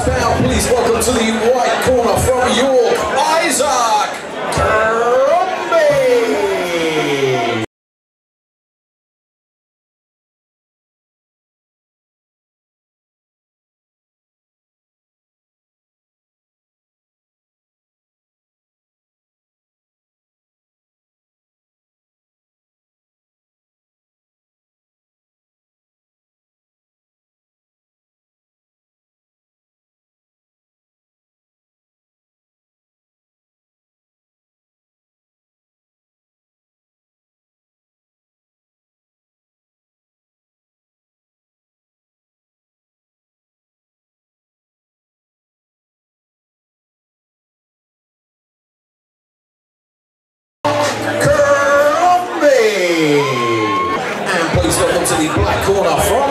please welcome to the white corner from York, Isaac.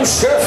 Danke.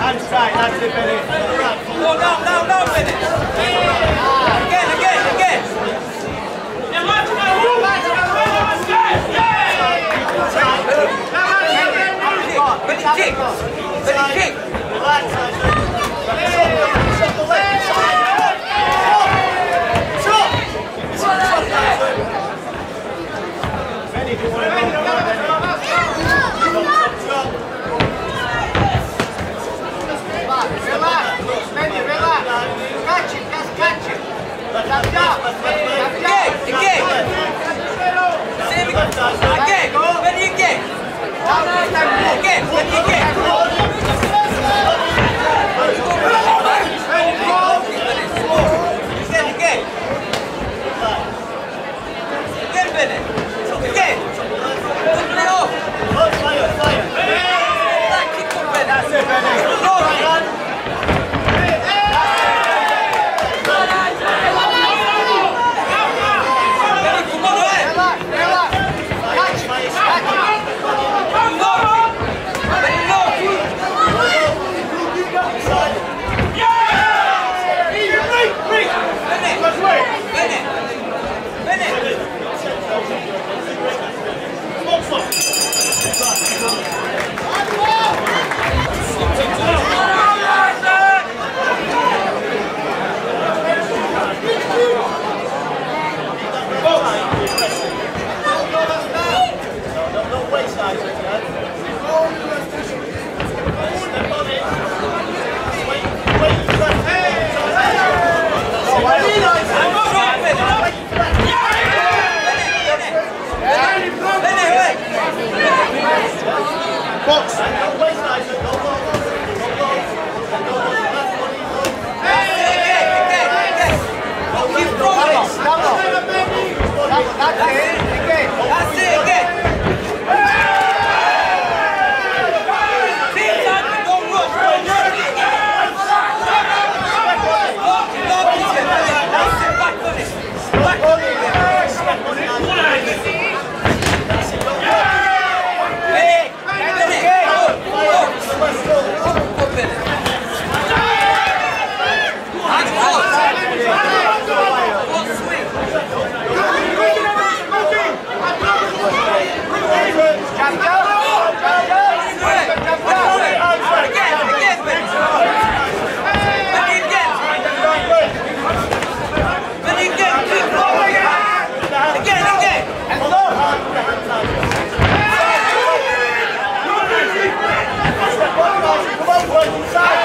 Hands tight, that's it, Beni. Go, no, no, no, Beni. Again, again. Thank you. Dois, sai!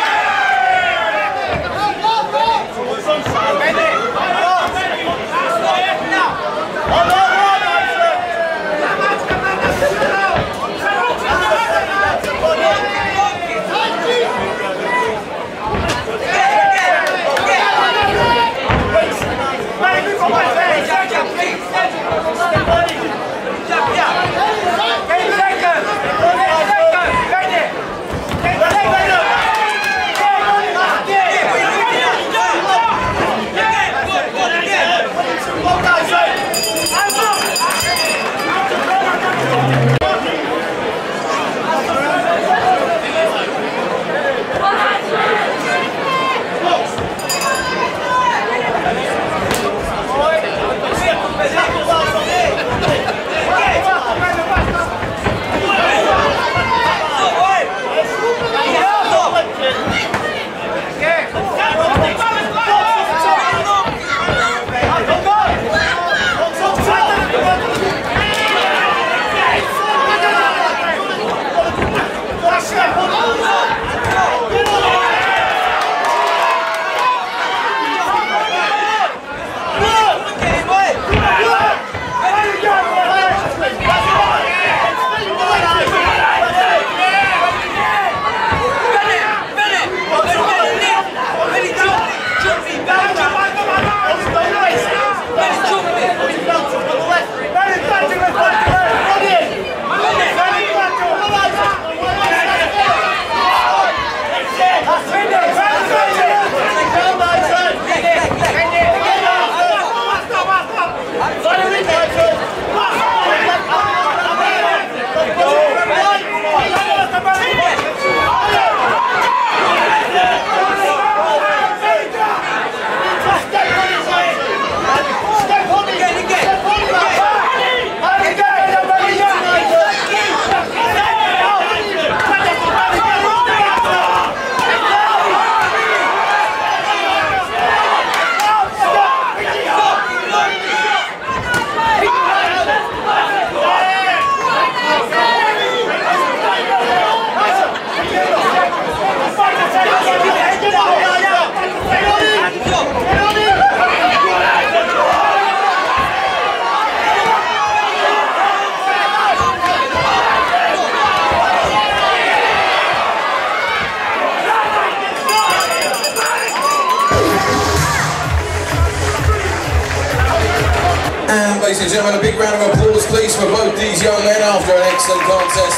And ladies and gentlemen, a big round of applause please for both these young men after an excellent contest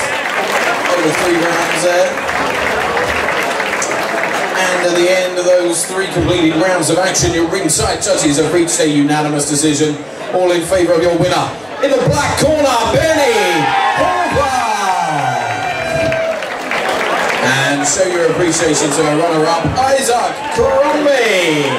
over three rounds there. And at the end of those three completed rounds of action, your ringside judges have reached a unanimous decision, all in favour of your winner. In the black corner, Beni! And show your appreciation to a runner-up, Isaac Crombie!